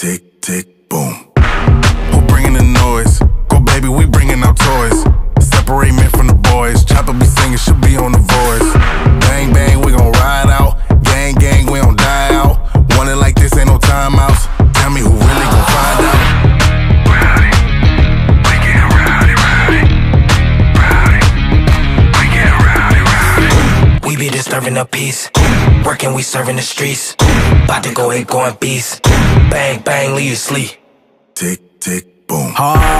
tick, tick, boom. Who bringing the noise? Go, baby, we bringing our toys. Separate men from the boys. Chopper be singing, she'll be on the voice. Bang, bang, we gon' ride out. Gang, gang, we don't die out. Want it like this, ain't no timeouts. Tell me who really gon' find out. We be disturbing the peace. Working, we serving the streets. About to go ape, going beast. Bang, bang, leave you sleep. Tick, tick, boom. Hard body, body, and